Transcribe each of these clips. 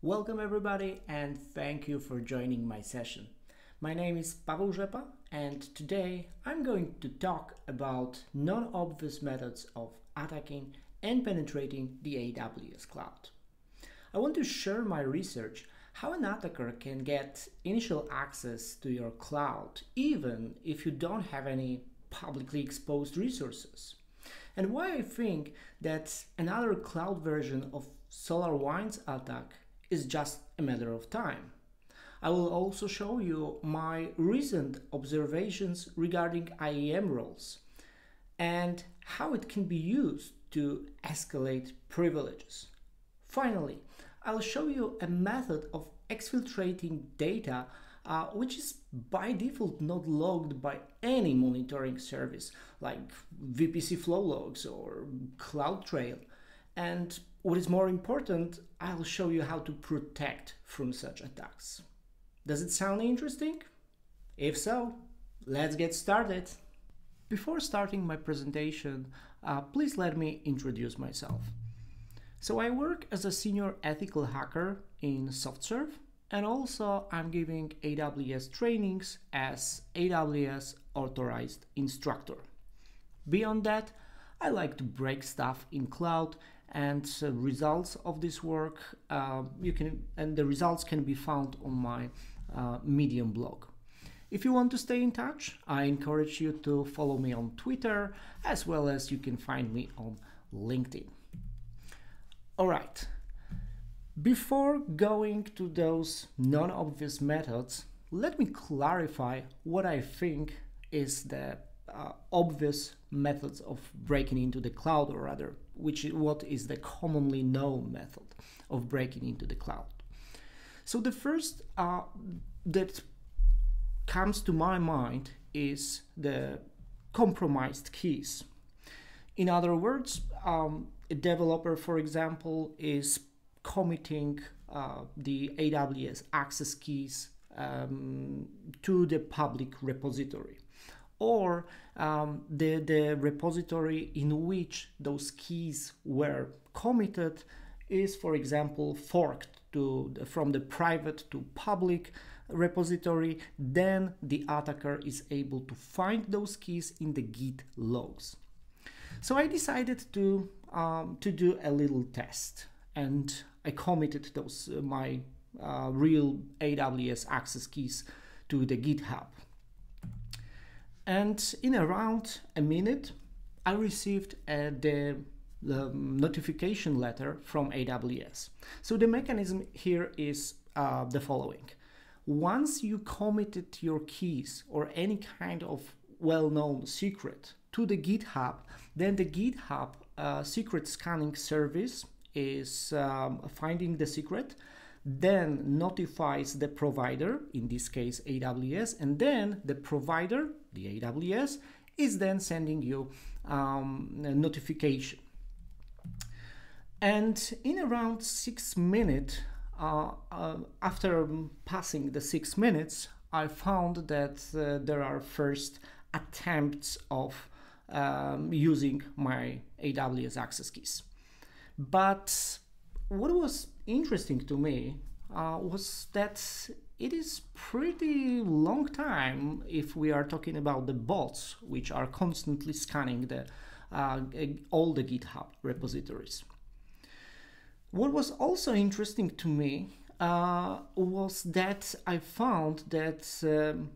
Welcome everybody and thank you for joining my session. My name is Paweł Rzepa and today I'm going to talk about non-obvious methods of attacking and penetrating the AWS cloud. I want to share my research how an attacker can get initial access to your cloud even if you don't have any publicly exposed resources. And why I think that another cloud version of SolarWinds attack is just a matter of time. I will also show you my recent observations regarding IAM roles and how it can be used to escalate privileges. Finally, I'll show you a method of exfiltrating data uh, which is by default not logged by any monitoring service like VPC flow logs or CloudTrail. And what is more important, I'll show you how to protect from such attacks. Does it sound interesting? If so, let's get started. Before starting my presentation, uh, please let me introduce myself. So I work as a senior ethical hacker in SoftServe and also I'm giving AWS trainings as AWS authorized instructor. Beyond that, I like to break stuff in cloud and uh, results of this work uh, you can and the results can be found on my uh, medium blog. If you want to stay in touch i encourage you to follow me on twitter as well as you can find me on linkedin. All right. Before going to those non-obvious methods let me clarify what i think is the uh, obvious methods of breaking into the cloud, or rather, which is what is the commonly known method of breaking into the cloud. So the first uh, that comes to my mind is the compromised keys. In other words, um, a developer, for example, is committing uh, the AWS access keys um, to the public repository or um, the, the repository in which those keys were committed is, for example, forked to from the private to public repository, then the attacker is able to find those keys in the Git logs. So I decided to um, to do a little test, and I committed those uh, my uh, real AWS access keys to the GitHub. And in around a minute, I received uh, the, the, notification letter from AWS. So the mechanism here is uh, the following. Once you committed your keys or any kind of well-known secret to the GitHub, then the GitHub uh, secret scanning service is um, finding the secret then notifies the provider, in this case AWS, and then the provider, the AWS, is then sending you um, a notification. And in around six minutes, uh, uh, after passing the six minutes, I found that uh, there are first attempts of um, using my AWS access keys. But what was interesting to me uh, was that it is pretty long time if we are talking about the bots which are constantly scanning the uh, all the github repositories. What was also interesting to me uh, was that i found that um,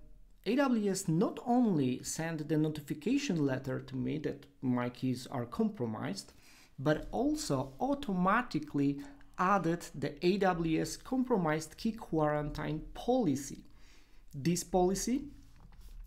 aws not only sent the notification letter to me that my keys are compromised but also automatically added the AWS compromised key quarantine policy. This policy,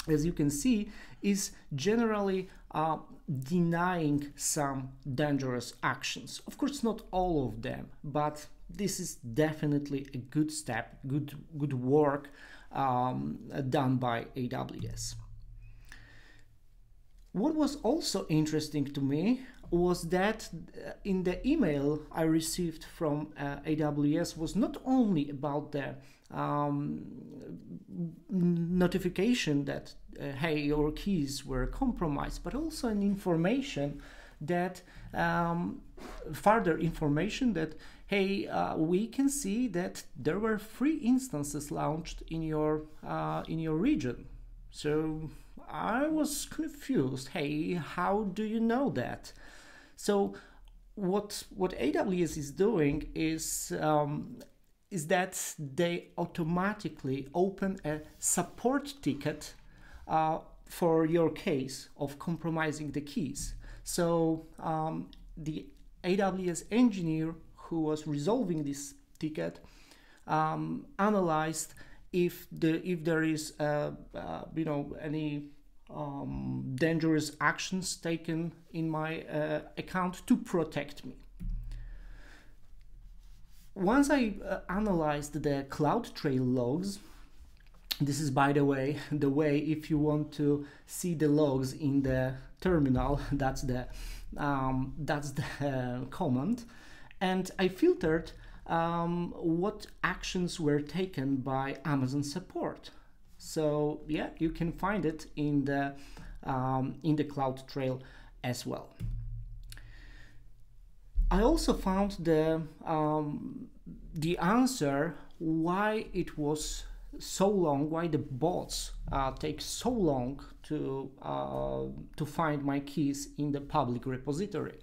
as you can see, is generally uh, denying some dangerous actions. Of course, not all of them, but this is definitely a good step, good, good work um, done by AWS. What was also interesting to me was that uh, in the email I received from uh, AWS was not only about the um, notification that uh, hey your keys were compromised, but also an information that um, further information that hey, uh, we can see that there were three instances launched in your uh, in your region. So I was confused. Hey, how do you know that? So what what AWS is doing is um, is that they automatically open a support ticket uh, for your case of compromising the keys. So um, the AWS engineer who was resolving this ticket um, analyzed if the if there is uh, uh, you know any um, dangerous actions taken in my uh, account to protect me. Once I uh, analyzed the CloudTrail logs, this is by the way the way if you want to see the logs in the terminal that's the um, that's the uh, command and I filtered um, what actions were taken by Amazon support. So yeah, you can find it in the um, in the CloudTrail as well. I also found the um, the answer why it was so long, why the bots uh, take so long to uh, to find my keys in the public repository.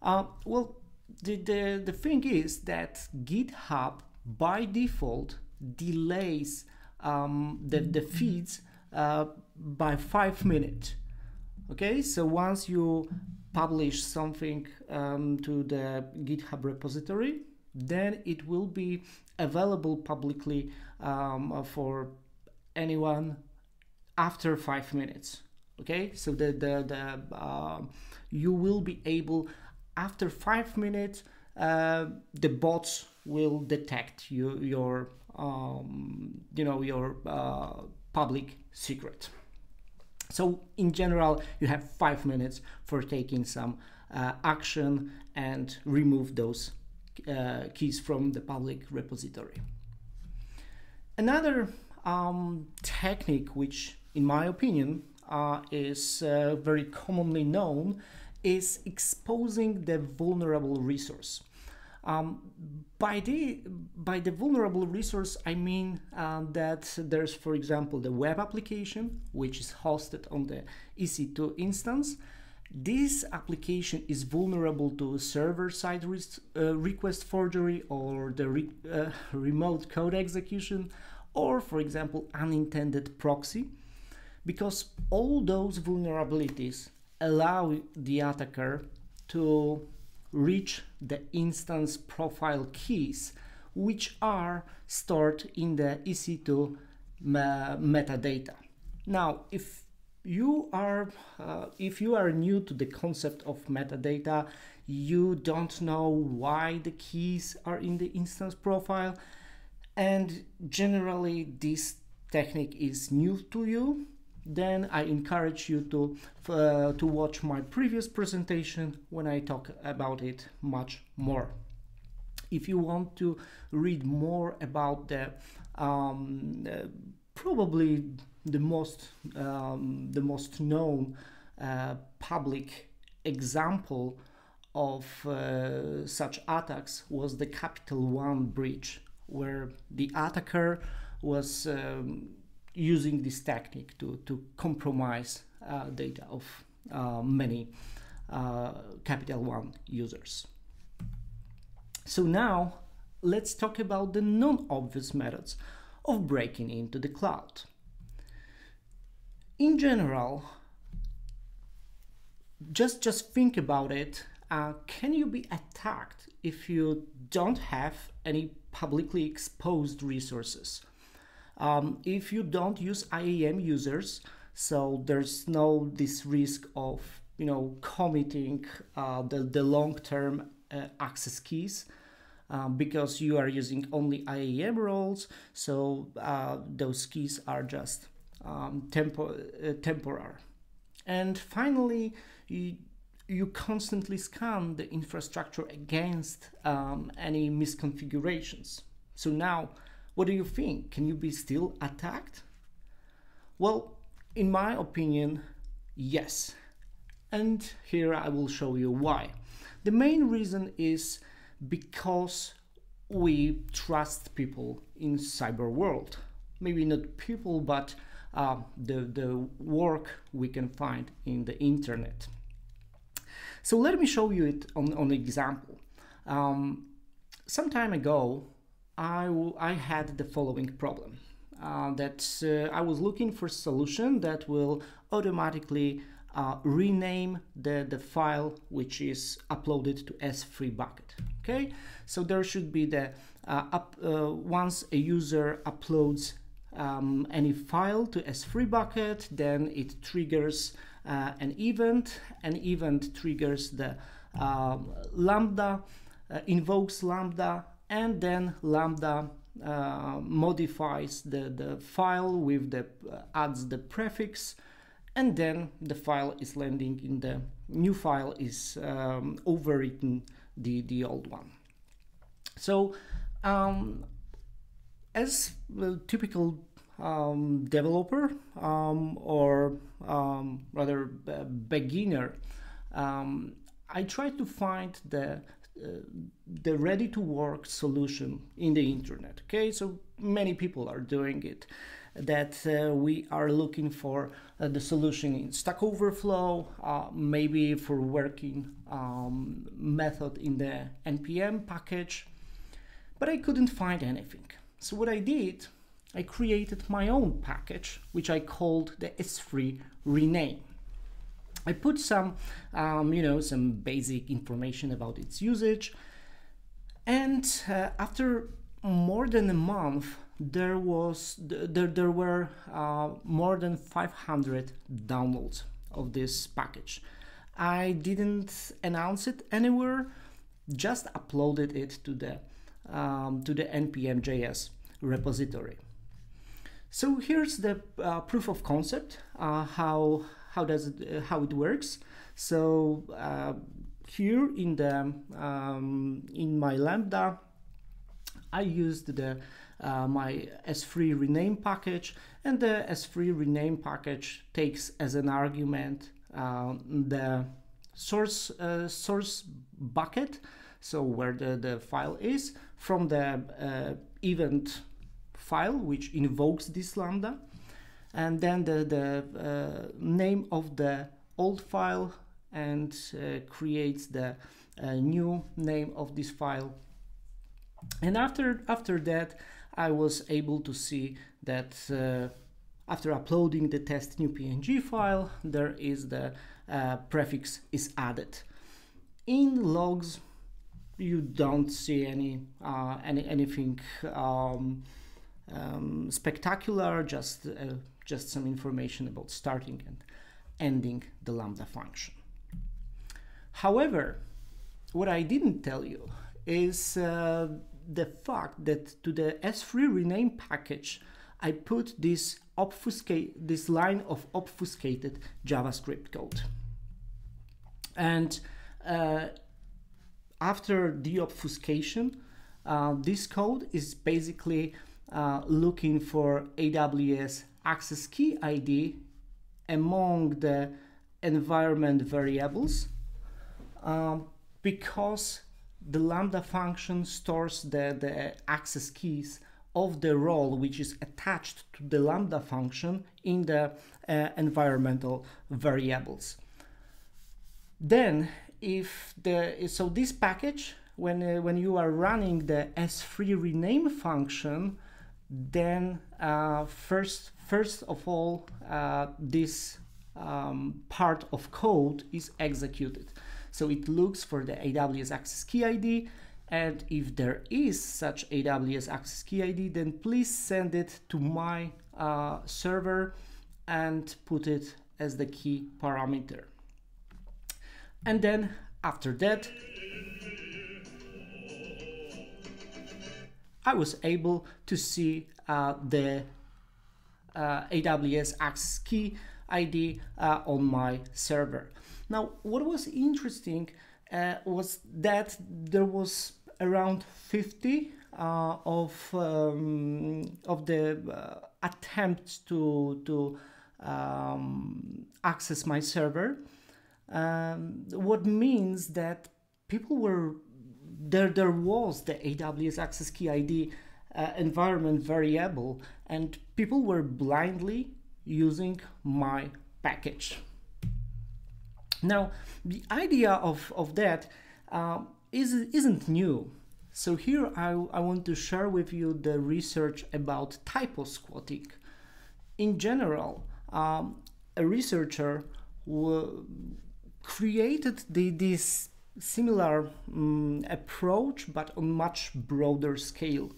Uh, well, the, the, the thing is that GitHub by default delays um, the, the feeds uh, by five minutes. Okay, so once you publish something um, to the GitHub repository, then it will be available publicly um, for anyone after five minutes. Okay, so the the, the uh, you will be able after five minutes, uh, the bots will detect you, your, um, you know, your uh, public secret. So in general, you have five minutes for taking some uh, action and remove those uh, keys from the public repository. Another um, technique, which in my opinion uh, is uh, very commonly known, is exposing the vulnerable resource. Um, by the by the vulnerable resource, I mean uh, that there's, for example, the web application which is hosted on the EC2 instance. This application is vulnerable to server-side re uh, request forgery or the re uh, remote code execution, or, for example, unintended proxy, because all those vulnerabilities allow the attacker to reach the instance profile keys which are stored in the EC2 metadata. Now, if you are uh, if you are new to the concept of metadata, you don't know why the keys are in the instance profile, and generally this technique is new to you then I encourage you to uh, to watch my previous presentation when I talk about it much more. If you want to read more about the um, uh, probably the most um, the most known uh, public example of uh, such attacks was the Capital One breach, where the attacker was um, using this technique to, to compromise uh, data of uh, many uh, Capital One users. So now let's talk about the non-obvious methods of breaking into the cloud. In general, just just think about it. Uh, can you be attacked if you don't have any publicly exposed resources? Um, if you don't use IAM users, so there's no this risk of you know committing uh, the, the long-term uh, access keys um, because you are using only IAM roles, so uh, those keys are just um, tempo uh, temporary. And finally, you, you constantly scan the infrastructure against um, any misconfigurations. So now what do you think? Can you be still attacked? Well, in my opinion, yes. And here I will show you why. The main reason is because we trust people in cyber world. Maybe not people, but uh, the, the work we can find in the internet. So let me show you it on, on an example. Um, some time ago, I, I had the following problem. Uh, that uh, I was looking for solution that will automatically uh, rename the, the file which is uploaded to S3 bucket. Okay, so there should be the uh, up, uh, once a user uploads um, any file to S3 bucket, then it triggers uh, an event. An event triggers the Lambda, invokes Lambda, and then Lambda uh, modifies the, the file with the uh, adds the prefix and then the file is landing in the new file is um, overwritten the, the old one. So um, as a typical um, developer um, or um, rather beginner, um, I try to find the the ready to work solution in the internet. Okay, so many people are doing it. That uh, we are looking for uh, the solution in Stack Overflow, uh, maybe for working um, method in the npm package, but I couldn't find anything. So what I did, I created my own package, which I called the S3 rename. I put some, um, you know, some basic information about its usage. And uh, after more than a month, there was there, there were uh, more than 500 downloads of this package. I didn't announce it anywhere, just uploaded it to the um, to the npm.js repository. So here's the uh, proof of concept, uh, how how does it uh, how it works. So uh, here in the um, in my lambda, I used the uh, my S3 rename package, and the S3 rename package takes as an argument uh, the source uh, source bucket, so where the, the file is, from the uh, event file which invokes this lambda, and then the, the uh, name of the old file and uh, creates the uh, new name of this file. And after, after that, I was able to see that after uploading the test new PNG file, there is the uh, prefix is added. In logs, you don't see any, uh, any anything um, um, spectacular, just just some information about starting and ending the Lambda function. However, what I didn't tell you is uh, the fact that to the S3 rename package, I put this obfuscate this line of obfuscated JavaScript code. And uh, after the obfuscation, uh, this code is basically uh, looking for AWS access key ID among the environment variables um, because the Lambda function stores the, the access keys of the role which is attached to the Lambda function in the uh, environmental variables. Then if the so this package when uh, when you are running the s3 rename function then uh, first first of all, uh, this um, part of code is executed. So it looks for the AWS Access Key ID, and if there is such AWS Access Key ID, then please send it to my uh, server and put it as the key parameter. And then after that, I was able to see uh, the uh, AWS Access Key ID uh, on my server. Now, what was interesting uh, was that there was around 50 uh, of um, of the uh, attempts to to um, access my server. Um, what means that people were there there was the AWS Access Key ID uh, environment variable, and people were blindly using my package. Now, the idea of, of that uh, is, isn't new. So here I, I want to share with you the research about typo squatting. In general, um, a researcher created the, this similar um, approach but on much broader scale.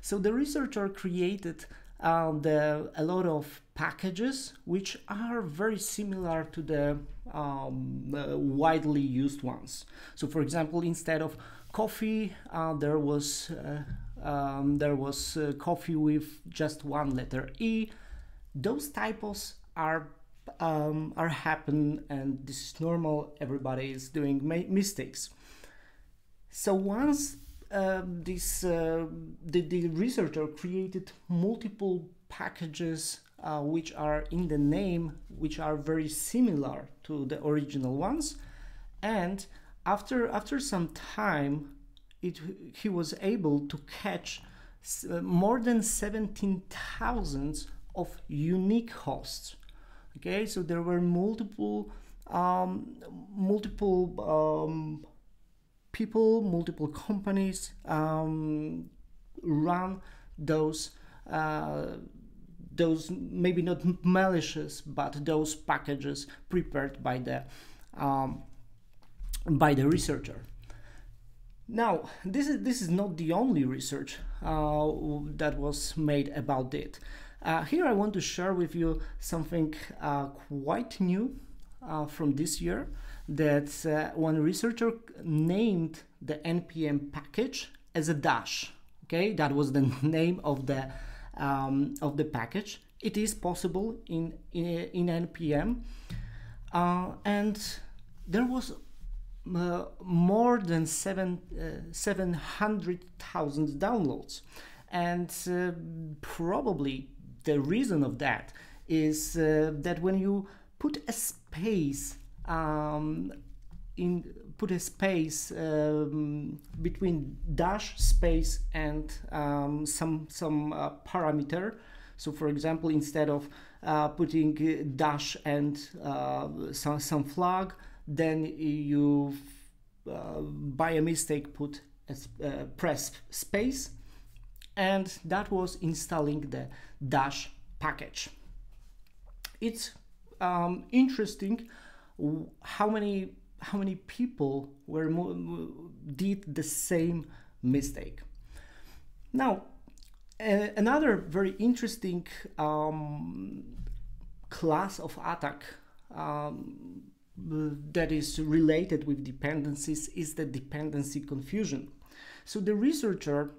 So the researcher created uh, the, a lot of packages which are very similar to the um, uh, widely used ones. So for example, instead of coffee, uh, there was uh, um, there was uh, coffee with just one letter E. Those typos are um, are happen and this is normal. Everybody is doing mistakes. So once uh, this uh, the, the researcher created multiple packages uh, which are in the name which are very similar to the original ones and after after some time it he was able to catch uh, more than 17,000 of unique hosts okay so there were multiple um, multiple um, people, multiple companies um, run those uh, those maybe not malicious, but those packages prepared by the um, by the researcher. Now, this is this is not the only research uh, that was made about it. Uh, here, I want to share with you something uh, quite new uh, from this year that uh, one researcher named the npm package as a dash okay? That was the name of the um, of the package. It is possible in in, in npm uh, and there was uh, more than seven uh, 700,000 downloads. And probably the reason of that is uh, that when you put a space um, in put a space um, between dash space and um, some some uh, parameter. So, for example, instead of uh, putting dash and uh, some some flag, then you uh, by a mistake put a uh, press space, and that was installing the dash package. It's um, interesting how many how many people were did the same mistake. Now, another very interesting um, class of attack um, that is related with dependencies is the dependency confusion. So the researcher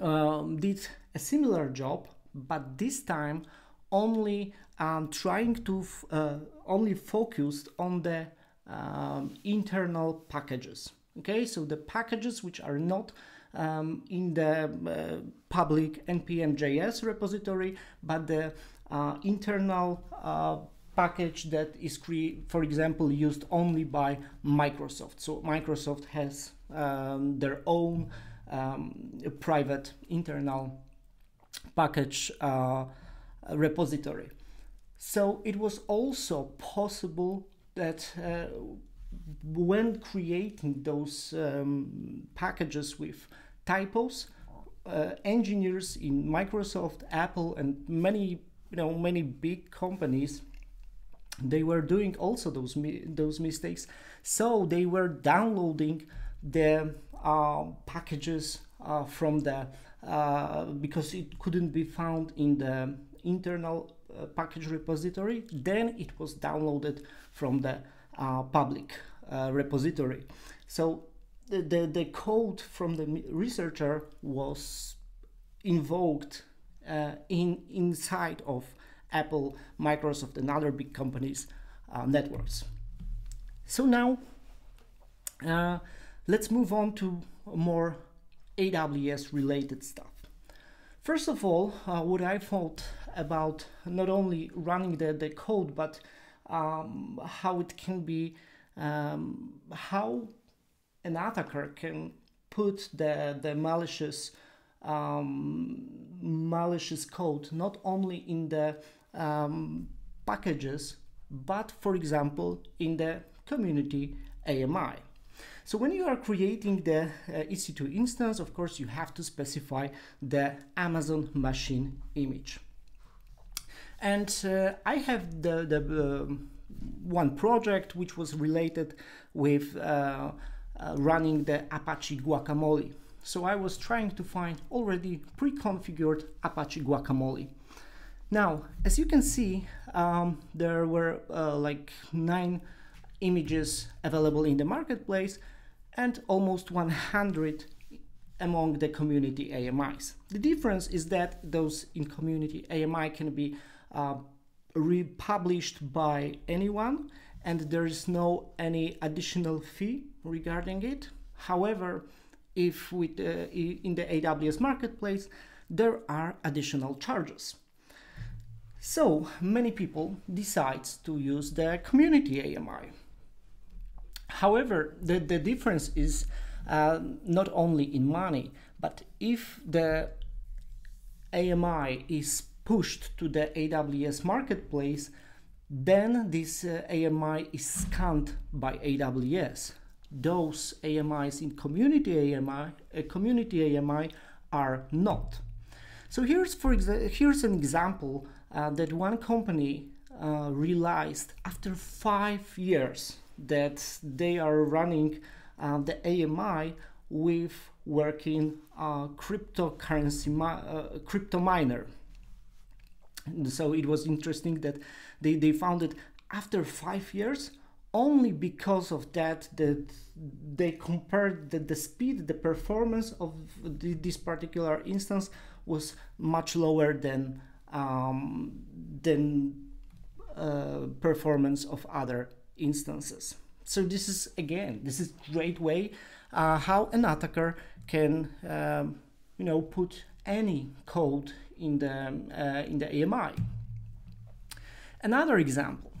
um, did a similar job, but this time only um, trying to uh, only focused on the um, internal packages. Okay, so the packages which are not um, in the uh, public npm.js repository, but the uh, internal uh, package that is, for example, used only by Microsoft. So Microsoft has um, their own um, private internal package uh, repository. So it was also possible that uh, when creating those um, packages with typos, uh, engineers in Microsoft, Apple, and many you know many big companies, they were doing also those those mistakes. So they were downloading the uh, packages uh, from the uh, because it couldn't be found in the internal uh, package repository, then it was downloaded from the uh, public uh, repository. So the, the, the, code from the researcher was invoked uh, in inside of Apple, Microsoft, and other big companies' networks. So now let's move on to more AWS related stuff. First of all, uh, what I thought about not only running the, the code, but um, how it can be, um, how an attacker can put the, the malicious um, malicious code not only in the um, packages but for example in the community AMI. So when you are creating the uh, EC2 instance, of course, you have to specify the Amazon machine image. And uh, I have the, the uh, one project which was related with uh, uh, running the Apache Guacamole. So I was trying to find already pre-configured Apache Guacamole. Now, as you can see, um, there were uh, like nine images available in the marketplace and almost 100 among the community AMIs. The difference is that those in community AMI can be uh, republished by anyone and there is no any additional fee regarding it. However, if with uh, in the AWS marketplace, there are additional charges. So many people decide to use the community AMI. However, the, the difference is uh, not only in money, but if the AMI is pushed to the AWS marketplace, then this uh, AMI is scanned by AWS. Those AMIs in community AMI, uh, community AMI are not. So here's for here's an example uh, that one company uh, realized after five years that they are running uh, the AMI with working uh, cryptocurrency mi- crypto miner. So it was interesting that they, they found it after five years only because of that that they compared the, the speed the performance of the, this particular instance was much lower than um, than uh, performance of other instances so this is again this is great way uh, how an attacker can um, you know put any code in the, uh, in the AMI. Another example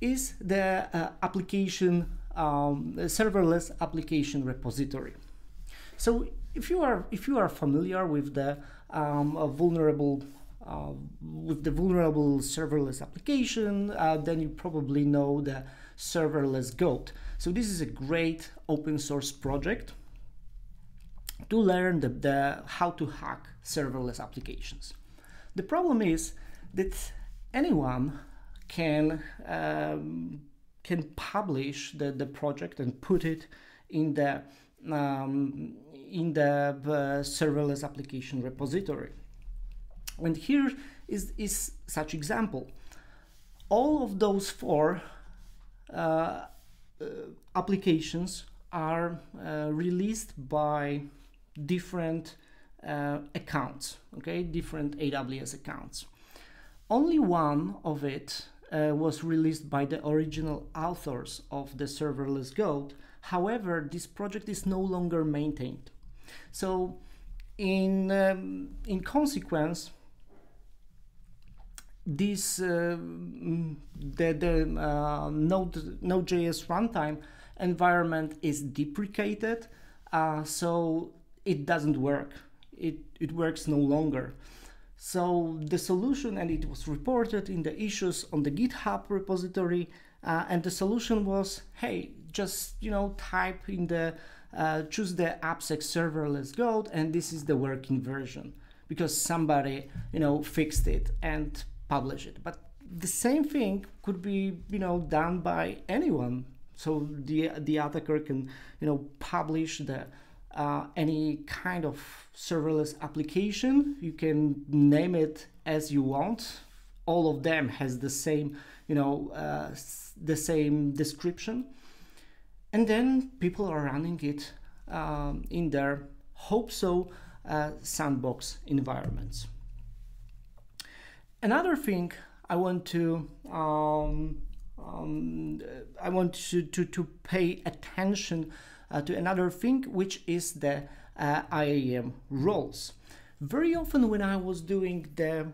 is the uh, application, um, serverless application repository. So if you are if you are familiar with the um, vulnerable uh, with the vulnerable serverless application, uh, then you probably know the serverless goat. So this is a great open source project to learn the, the, how to hack serverless applications. The problem is that anyone can um, can publish the, the project and put it in the um, in the uh, serverless application repository. And here is, is such example. All of those four applications are uh, released by different uh, accounts, okay, different AWS accounts. Only one of it uh, was released by the original authors of the serverless Goat. However, this project is no longer maintained. So, in um, in consequence, this uh, the, the uh, Node Node.js runtime environment is deprecated, uh, so it doesn't work. It, it works no longer. So the solution, and it was reported in the issues on the GitHub repository, uh, and the solution was, hey, just you know type in the uh, choose the AppSec serverless Goat, and this is the working version because somebody you know fixed it and published it. But the same thing could be you know done by anyone. So the the attacker can you know publish the uh, any kind of serverless application. You can name it as you want. All of them has the same, you know, uh, the same description. And then people are running it um, in their hope so uh, sandbox environments. Another thing I want to um, um, I want to, to, to pay attention uh, to another thing, which is the uh, IAM roles. Very often, when I was doing the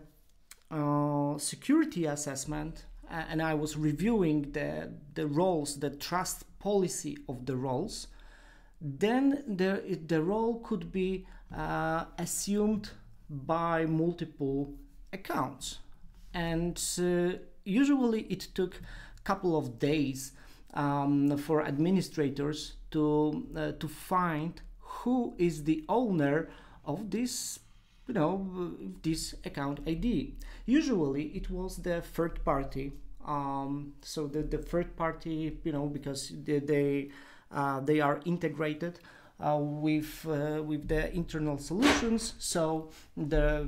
uh, security assessment uh, and I was reviewing the, the roles, the trust policy of the roles, then the, the role could be uh, assumed by multiple accounts. And uh, usually it took a couple of days um, for administrators to, uh, to find who is the owner of this you know this account id usually it was the third party um, so the, the third party you know because they they, uh, they are integrated uh, with uh, with the internal solutions so the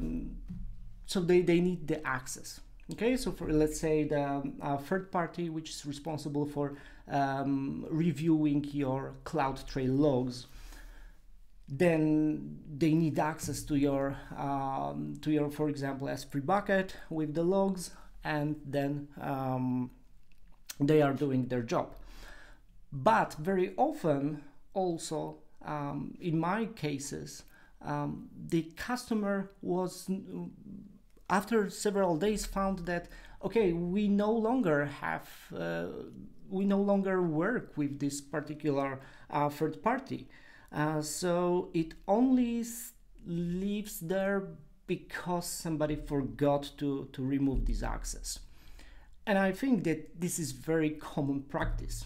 so they, they need the access okay? So for let's say the uh, third party which is responsible for um, reviewing your CloudTrail logs then they need access to your um, to your for example S3 bucket with the logs and then um, they are doing their job. But very often also um, in my cases um, the customer was after several days found that okay we no longer have uh, we no longer work with this particular uh, third party uh, so it only lives there because somebody forgot to, to remove this access. And I think that this is very common practice.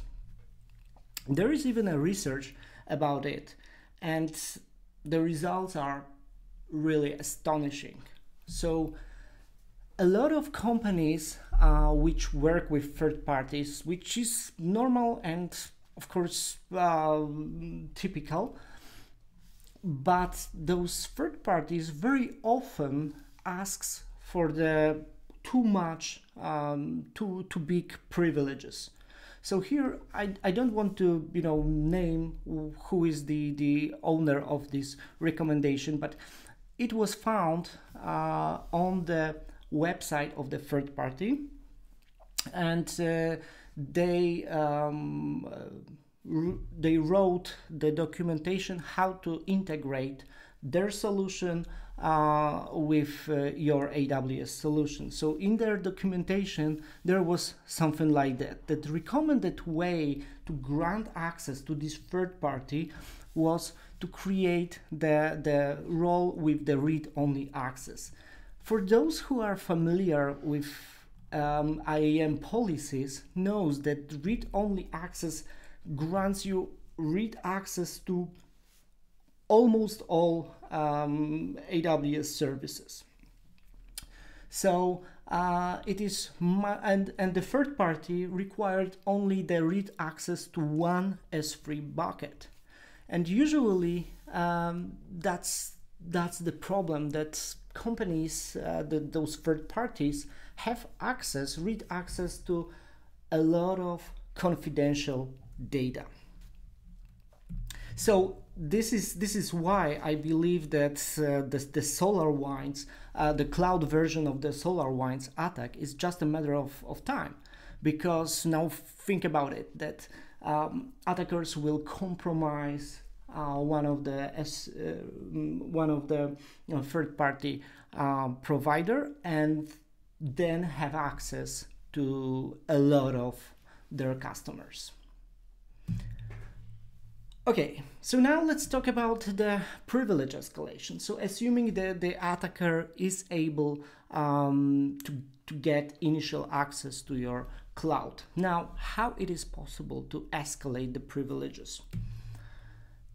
There is even a research about it, and the results are really astonishing. So, a lot of companies uh, which work with third parties, which is normal and of course, uh, typical. But those third parties very often asks for the too much, um, too too big privileges. So here, I, I don't want to you know name who is the the owner of this recommendation, but it was found uh, on the website of the third party, and uh, they um, they wrote the documentation how to integrate their solution uh, with uh, your AWS solution. So in their documentation, there was something like that. That recommended way to grant access to this third party was to create the, the role with the read-only access. For those who are familiar with um, IAM policies knows that read-only access grants you read access to almost all um, AWS services. So uh, it is and and the third party required only the read access to one S3 bucket, and usually um, that's that's the problem that companies uh, that those third parties have access, read access to a lot of confidential data. So this is this is why I believe that uh, the, the SolarWinds, uh, the cloud version of the SolarWinds attack is just a matter of, of time. Because now think about it, that um, attackers will compromise one of the uh, one of the you know, third-party uh, provider and then have access to a lot of their customers. Okay, so now let's talk about the privilege escalation. So assuming that the attacker is able um, to, to get initial access to your cloud. Now, how it is possible to escalate the privileges?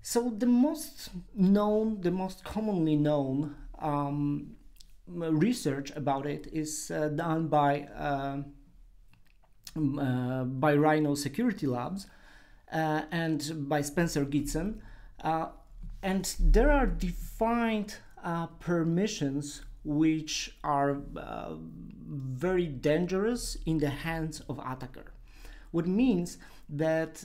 So the most known, the most commonly known um, research about it is uh, done by uh, uh, by Rhino Security Labs, uh, and by Spencer Gietzen. Uh, and there are defined uh, permissions which are very dangerous in the hands of attacker. What means that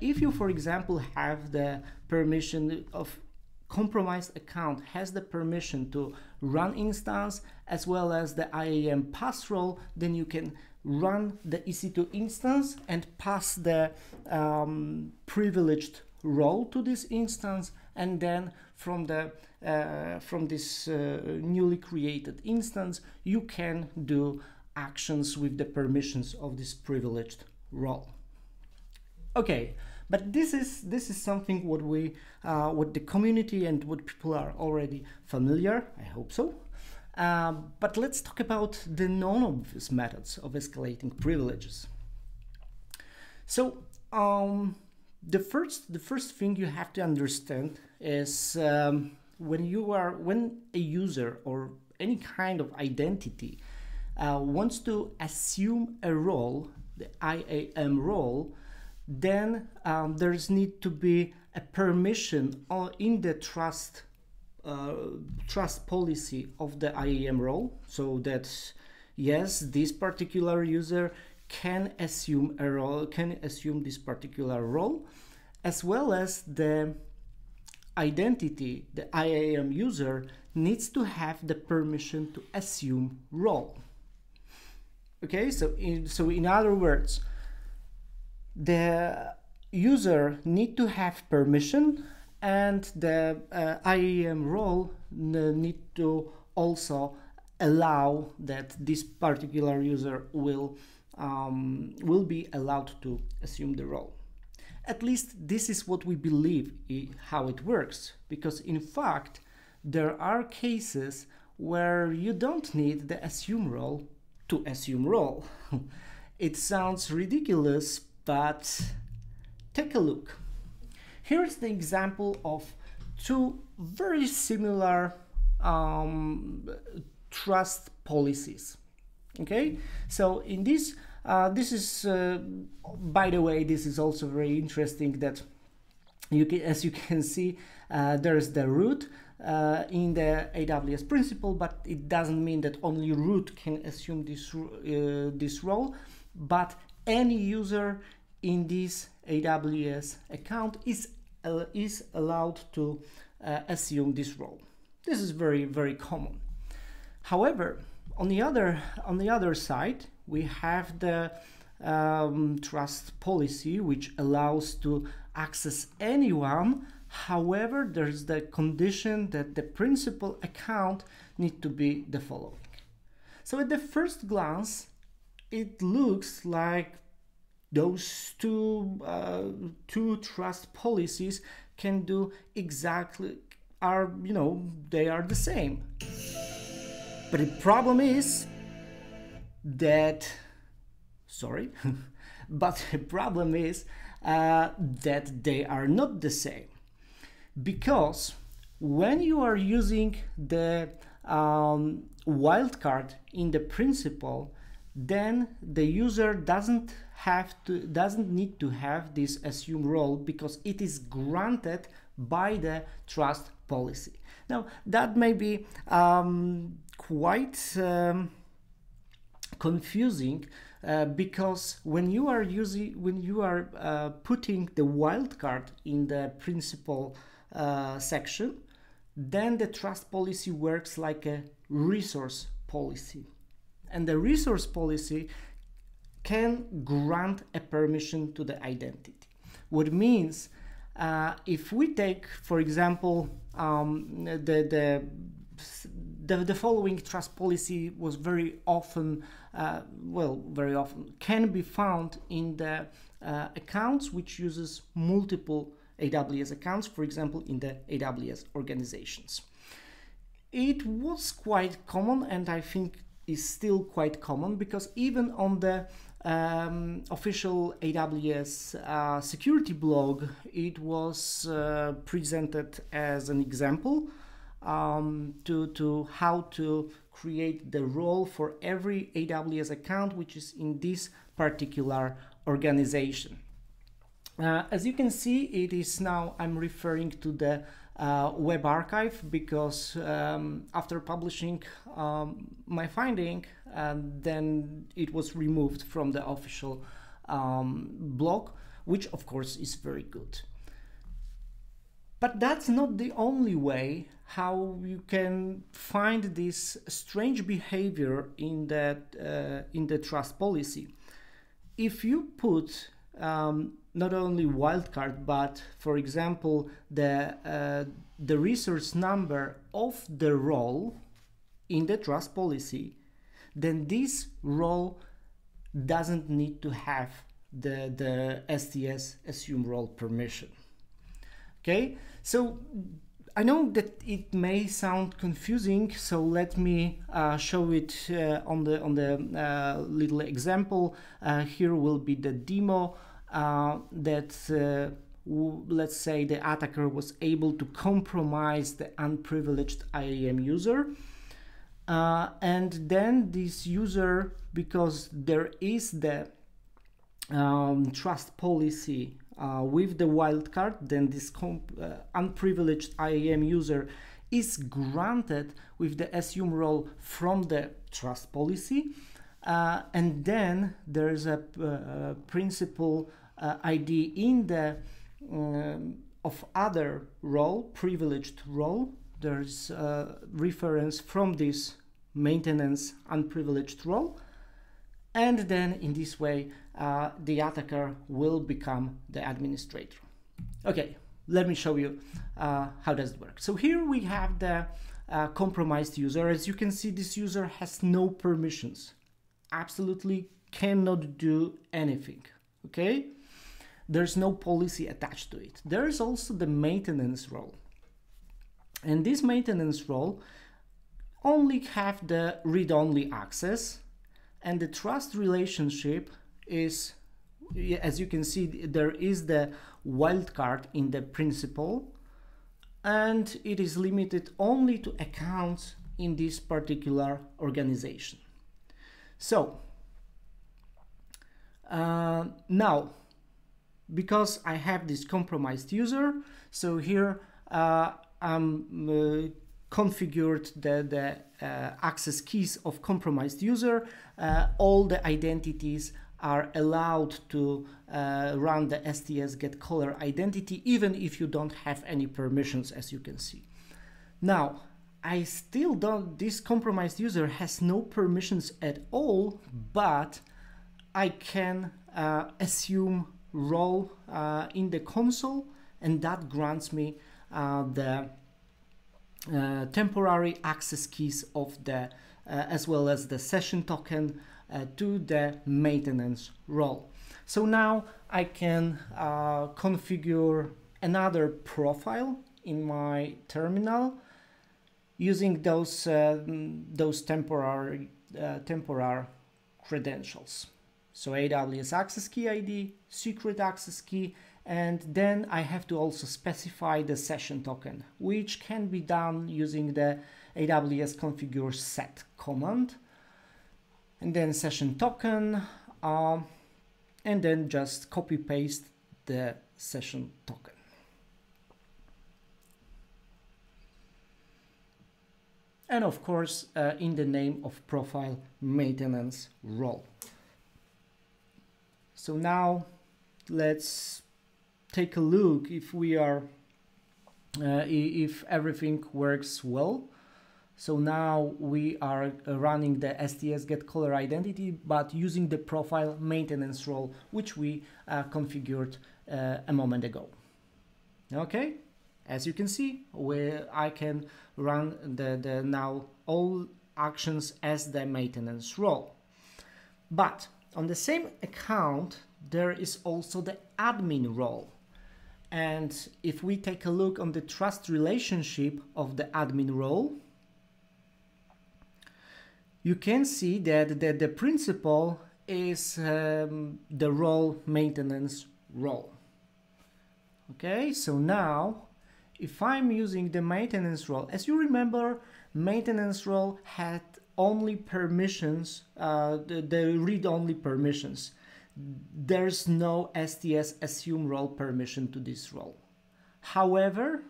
if you, for example, have the permission of compromised account has the permission to run instance as well as the IAM pass role, then you can run the EC2 instance and pass the um, privileged role to this instance and then from the uh, from this uh, newly created instance you can do actions with the permissions of this privileged role. Okay But this is this is something what we uh, what the community and what people are already familiar. I hope so. Uh, but let's talk about the non-obvious methods of escalating privileges. So um, the first the first thing you have to understand is um, when you are when a user or any kind of identity uh, wants to assume a role, the IAM role, then um, there's need to be a permission in the trust uh, trust policy of the IAM role, so that yes, this particular user can assume a role, can assume this particular role, as well as the identity, the IAM user needs to have the permission to assume role. Okay, so in, so in other words, the user need to have permission and the uh, IAM role need to also allow that this particular user will um, will be allowed to assume the role. At least this is what we believe how it works, because in fact there are cases where you don't need the assume role to assume role. it sounds ridiculous, but take a look. Here's the example of two very similar um, trust policies. Okay, so in this, uh, this is, uh, by the way, this is also very interesting that you can, as you can see, uh, there's the root uh, in the AWS principle, but it doesn't mean that only root can assume this, uh, this role, but any user in this AWS account is, uh, is allowed to uh, assume this role. This is very, very common. However, on the other, on the other side, we have the um, trust policy, which allows to access anyone However, there's the condition that the principal account need to be the following. So at the first glance, it looks like those two uh, two trust policies can do exactly are you know they are the same. But the problem is that sorry, but the problem is uh, that they are not the same because when you are using the um, wildcard in the principal, then the user doesn't have to doesn't need to have this assume role because it is granted by the trust policy. Now that may be um, quite um, confusing uh, because when you are using when you are uh, putting the wildcard in the principal uh, section, then the trust policy works like a resource policy. And the resource policy can grant a permission to the identity. What means uh, if we take, for example, um, the, the, the, the, following trust policy was very often, uh, well, very often, can be found in the uh, accounts which uses multiple AWS accounts, for example, in the AWS organizations. It was quite common and I think is still quite common because even on the um, official AWS uh, security blog, it was uh, presented as an example um, to, to how to create the role for every AWS account which is in this particular organization. Uh, as you can see, it is now, I'm referring to the uh, web archive because um, after publishing um, my finding, um, then it was removed from the official um, blog, which of course is very good. But that's not the only way how you can find this strange behavior in that uh, in the trust policy. If you put um, not only wildcard, but for example, the, uh, the resource number of the role in the trust policy, then this role doesn't need to have the, the STS assume role permission. Okay, so I know that it may sound confusing, so let me uh, show it uh, on the on the uh, little example. Uh, here will be the demo that uh, let's say the attacker was able to compromise the unprivileged IAM user. and then this user, because there is the um, trust policy uh, with the wildcard, then this uh, unprivileged IAM user is granted with the assume role from the trust policy. Uh, and then there's a, a uh, principal uh, ID in the um, of other role, privileged role. There's a reference from this maintenance unprivileged role. And then in this way, uh, the attacker will become the administrator. Okay, let me show you uh, how does it work. So here we have the uh, compromised user. As you can see, this user has no permissions, absolutely cannot do anything, okay? There's no policy attached to it. There is also the maintenance role. And this maintenance role only have the read-only access and the trust relationship is as you can see there is the wildcard in the principal and it is limited only to accounts in this particular organization so uh, now because I have this compromised user so here uh, I'm uh, configured the, the uh, access keys of compromised user uh, all the identities are allowed to uh, run the STS get caller identity even if you don't have any permissions as you can see. Now I still don't, this compromised user has no permissions at all, but I can uh, assume role uh, in the console and that grants me uh, the uh, temporary access keys of the as well as the session token to the maintenance role. So now I can configure another profile in my terminal using those uh, those temporary uh, temporary credentials. So AWS access key ID, secret access key, and then I have to also specify the session token, which can be done using the AWS configure set command and then session token uh, and then just copy paste the session token. And of course, uh, in the name of profile maintenance role. So now let's take a look if we are, uh, if everything works well. So now we are running the STS get caller identity, but using the profile maintenance role, which we uh, configured uh, a moment ago. Okay, as you can see, where I can run the, the now all actions as the maintenance role. But on the same account, there is also the admin role. And if we take a look on the trust relationship of the admin role, you can see that the, the principal is um, the role maintenance role. Okay, so now if I'm using the maintenance role, as you remember, maintenance role had only permissions, uh, the, the read-only permissions. There's no STS assume role permission to this role. However,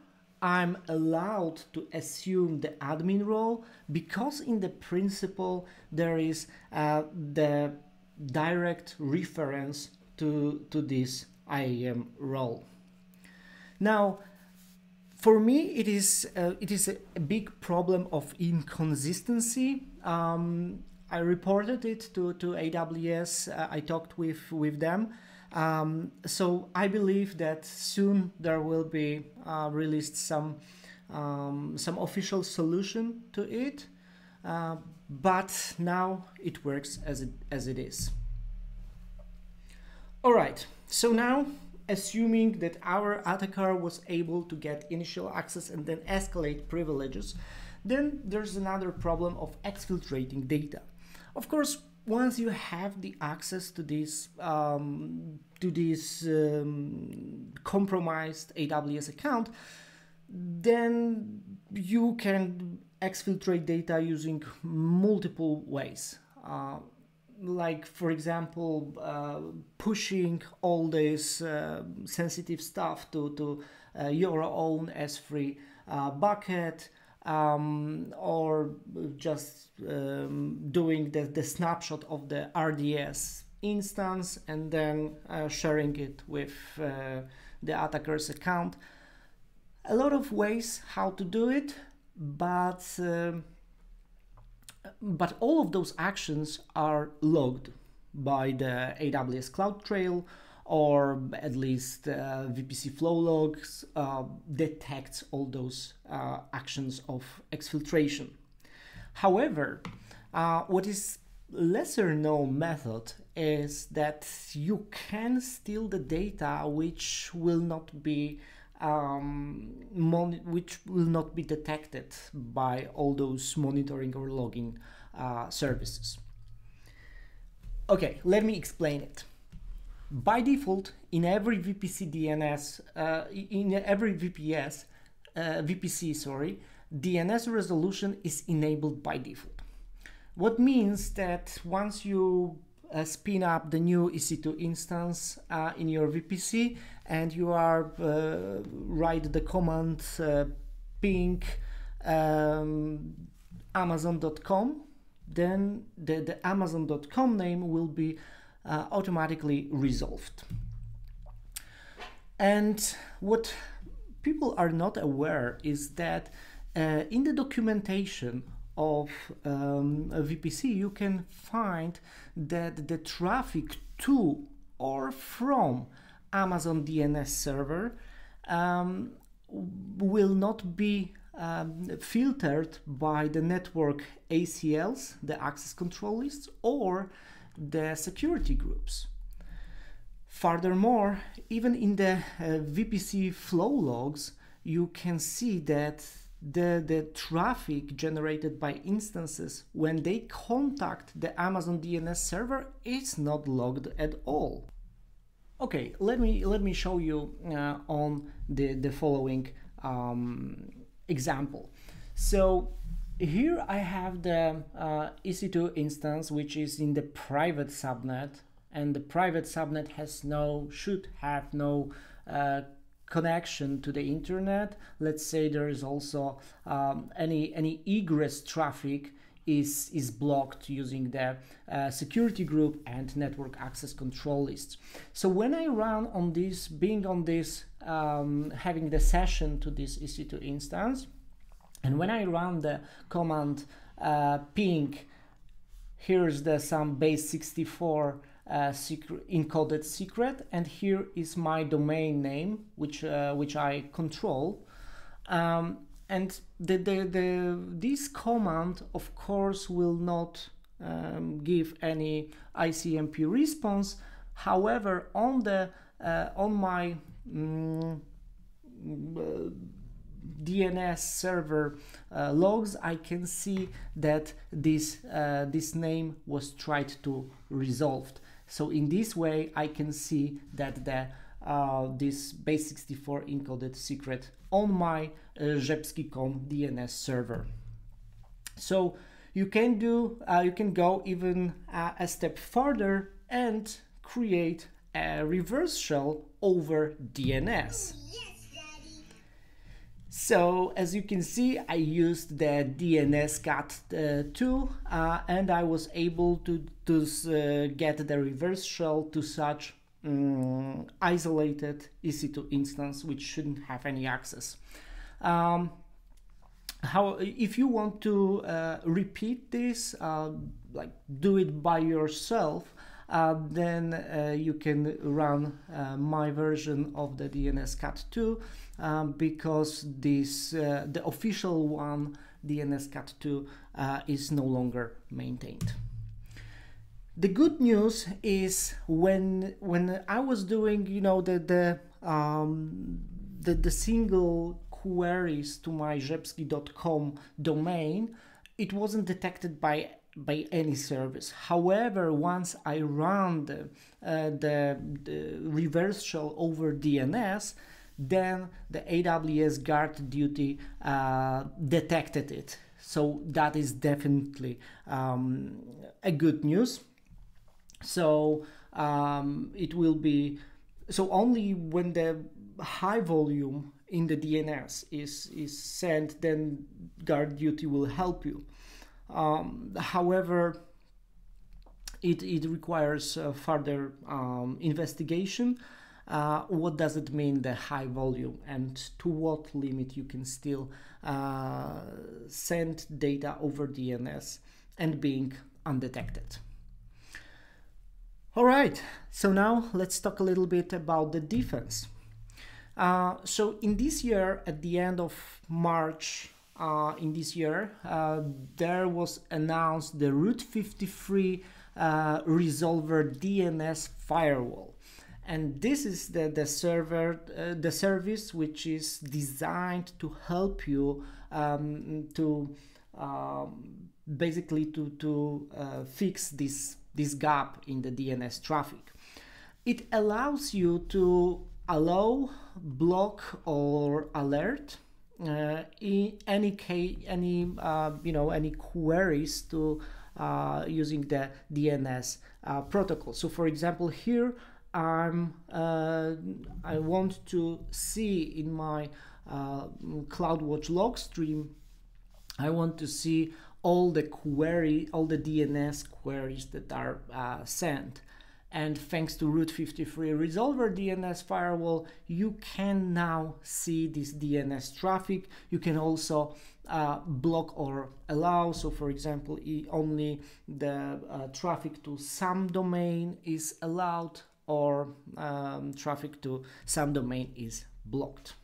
I'm allowed to assume the admin role because in the principle there is uh, the direct reference to, to this IAM role. Now, for me, it is uh, it is a, big problem of inconsistency. Um, I reported it to, to AWS. Uh, I talked with, with them um, so I believe that soon there will be uh, released some um, some official solution to it, uh, but now it works as it as it is. All right, so now assuming that our attacker was able to get initial access and then escalate privileges, then there's another problem of exfiltrating data. Of course, once you have the access to this um, to this um, compromised AWS account, then you can exfiltrate data using multiple ways. Uh, like for example uh, pushing all this uh, sensitive stuff to, to uh, your own S3 uh, bucket um, or just um, doing the, the snapshot of the RDS instance and then uh, sharing it with uh, the attacker's account. A lot of ways how to do it, but um, but all of those actions are logged by the AWS CloudTrail or at least uh, VPC flow logs uh, detects all those uh, actions of exfiltration. However, uh, what is lesser known method is that you can steal the data which will not be um, which will not be detected by all those monitoring or logging uh, services. Okay, let me explain it. By default, in every VPC DNS, uh, in every VPS, uh, VPC, sorry, DNS resolution is enabled by default. What means that once you uh, spin up the new EC2 instance uh, in your VPC and you are uh, write the command uh, ping um, amazon.com then the, the amazon.com name will be uh, automatically resolved. And what people are not aware is that uh, in the documentation of um, VPC, you can find that the traffic to or from Amazon DNS server um, will not be um, filtered by the network ACLs, the access control lists, or the security groups. Furthermore, even in the uh, VPC flow logs, you can see that the, the traffic generated by instances when they contact the Amazon DNS server is not logged at all. Okay, let me let me show you uh, on the the following um, example. So here I have the uh, EC2 instance which is in the private subnet and the private subnet has no should have no uh, connection to the internet. Let's say there is also um, any any egress traffic is is blocked using the uh, security group and network access control lists so when i run on this being on this um, having the session to this ec2 instance and when i run the command uh, ping here's the some base 64 uh, secret, encoded secret and here is my domain name which uh, which I control. Um, and the, the, the, this command of course will not um, give any ICMP response. However on the uh, on my mm, DNS server uh, logs, I can see that this uh, this name was tried to resolved. So in this way, I can see that the uh, this base64 encoded secret on my uh, Rzepski.com DNS server. So you can do, uh, you can go even uh, a step further and create a reverse shell over DNS. So as you can see, I used the DNS cat uh, tool uh, and I was able to, to uh, get the reverse shell to such um, isolated EC2 instance which shouldn't have any access. Um, how if you want to uh, repeat this, uh, like do it by yourself, then uh, you can run uh, my version of the DNS Cat 2 um, because this uh, the official one DNS Cat 2 uh, is no longer maintained. the good news is when when I was doing you know the the um, the, the single queries to my rzepski.com domain, it wasn't detected by by any service. However, once I run the, uh, the, the reverse shell over DNS, then the AWS guard duty uh, detected it. So that is definitely um, a good news. So um, it will be so only when the high volume in the DNS is is sent, then guard duty will help you. Um, however, it, it requires uh, further um, investigation. Uh, what does it mean, the high volume, and to what limit you can still uh, send data over DNS and being undetected. All right, so now let's talk a little bit about the defense. Uh, so in this year, at the end of March uh, in this year, uh, there was announced the Route 53 uh, Resolver DNS firewall. And this is the, the server, uh, the service which is designed to help you um, to um, basically to, to uh, fix this, this gap in the DNS traffic. It allows you to allow, block, or alert uh, any any uh, you know any queries to uh, using the DNS uh, protocol. So, for example, here I'm uh, I want to see in my uh, CloudWatch log stream. I want to see all the query, all the DNS queries that are sent. And thanks to Route 53 Resolver DNS firewall, you can now see this DNS traffic. You can also uh, block or allow. So for example, only the uh, traffic to some domain is allowed or um, traffic to some domain is blocked.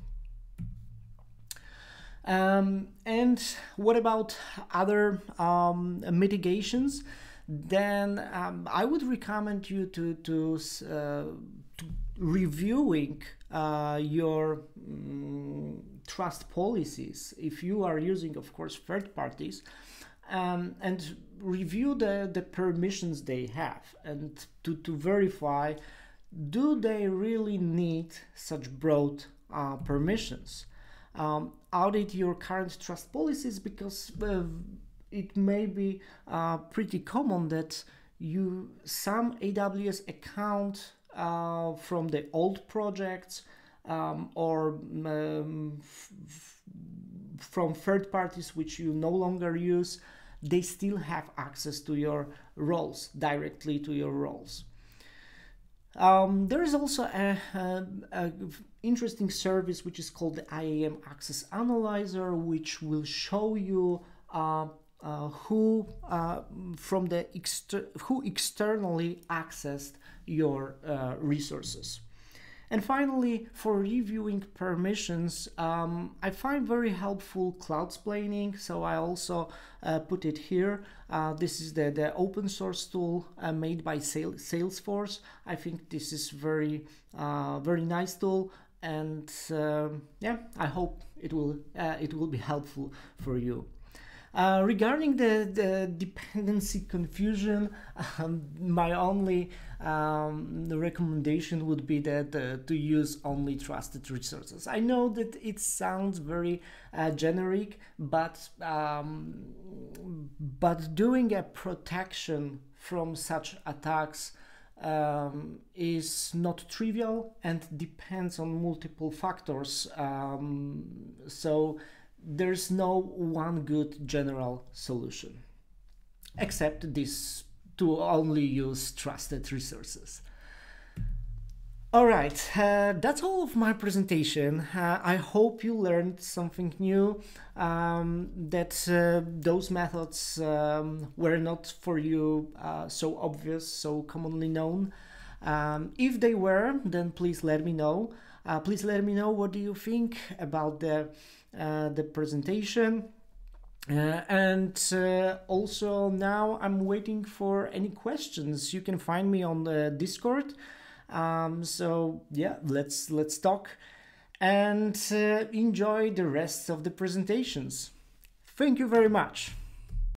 Um, and what about other um, mitigations? Then um, I would recommend you to to, uh, to reviewing uh, your um, trust policies if you are using, of course, third parties. Um, and review the, the permissions they have and to, to verify do they really need such broad uh, permissions um, audit your current trust policies because uh, it may be uh, pretty common that you some AWS account uh, from the old projects um, or um, from third parties which you no longer use, they still have access to your roles directly to your roles. Um, there is also a, a, a, interesting service which is called the IAM Access Analyzer, which will show you uh, uh, who uh, from the exter- who externally accessed your uh, resources. And finally, for reviewing permissions, um, I find very helpful Cloudsplaining. So I also uh, put it here. Uh, this is the, the open source tool uh, made by Salesforce. I think this is very, very nice tool. And um, yeah, I hope it will, it will be helpful for you. Uh, regarding the, the dependency confusion, um, my only um, recommendation would be that uh, to use only trusted resources. I know that it sounds very uh, generic, but um, but doing a protection from such attacks um, is not trivial and depends on multiple factors. Um, so there's no one good general solution except this to only use trusted resources. All right, uh, that's all of my presentation. Uh, I hope you learned something new, um, that uh, those methods um, were not for you uh, so obvious, so commonly known. Um, if they were, then please let me know. Uh, please let me know what do you think about the the presentation Uh, and uh, also now I'm waiting for any questions. You can find me on the Discord. Um, so yeah, let's let's talk and uh, enjoy the rest of the presentations. Thank you very much.